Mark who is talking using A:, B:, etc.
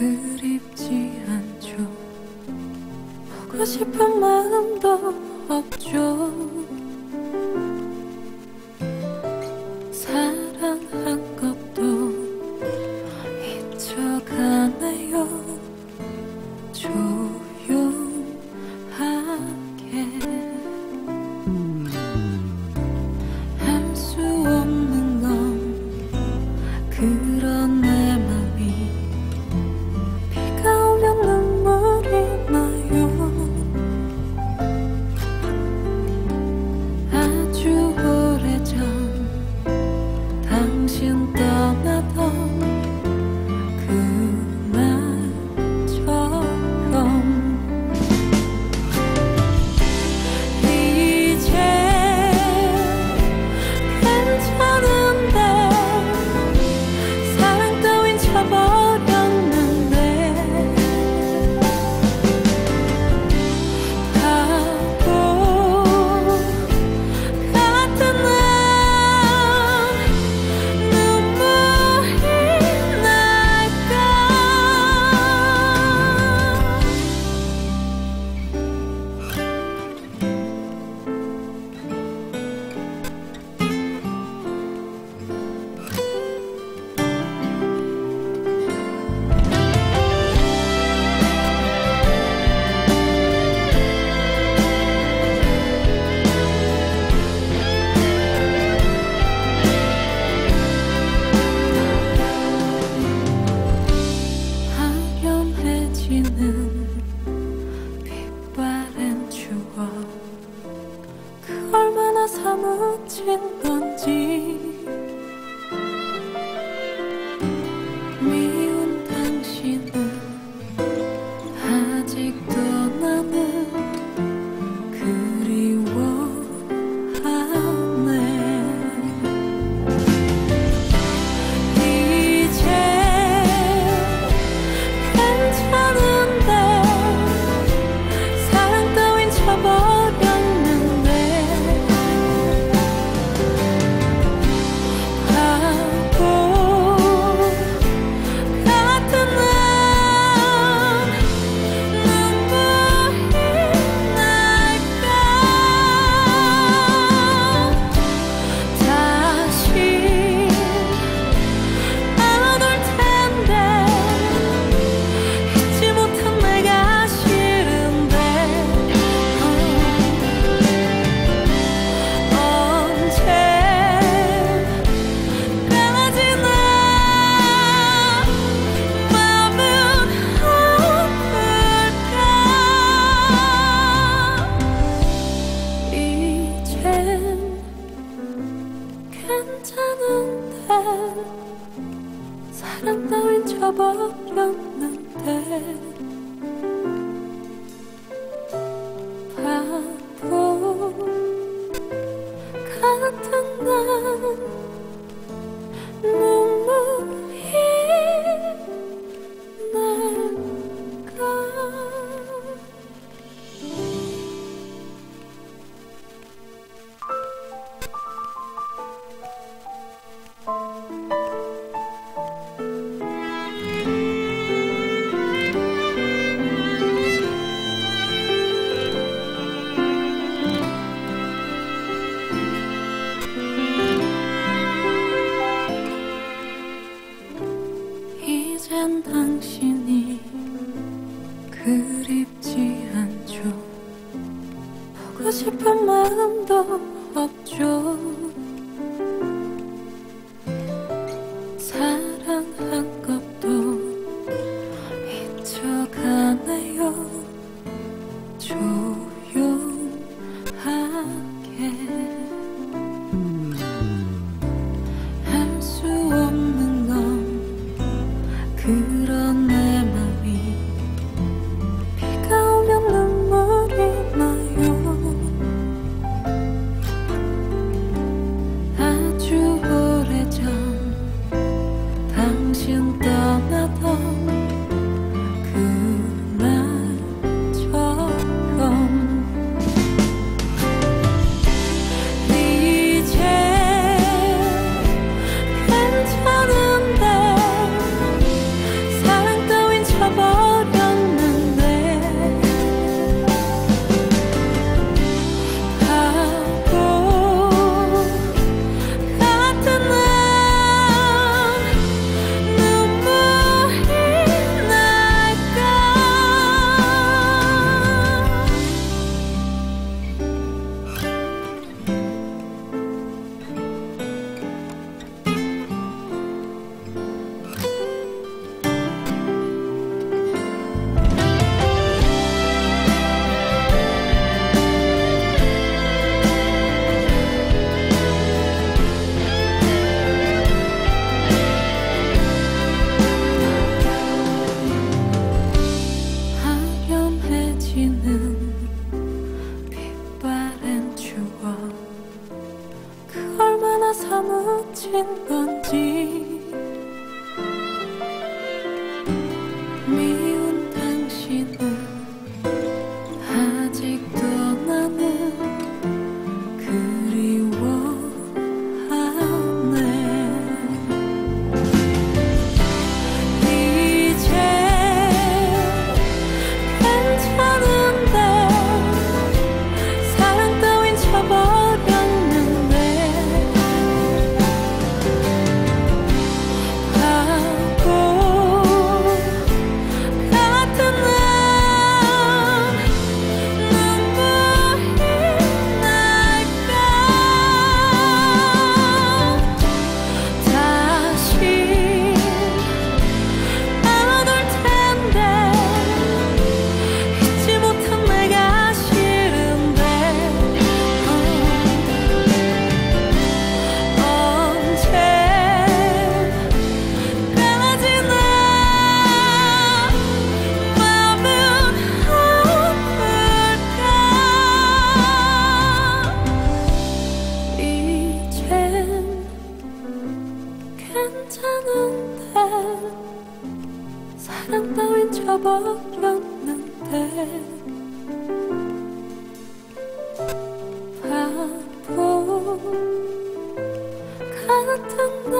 A: 그립지 않죠. 보고 싶은 마음도 없죠. 사랑한 것도 잊혀가 stricto 하고 싶은 마음도 없죠. 사무친 건지. 괜찮은데. 사랑 따윈 접어렸는데. 바보. 같은 난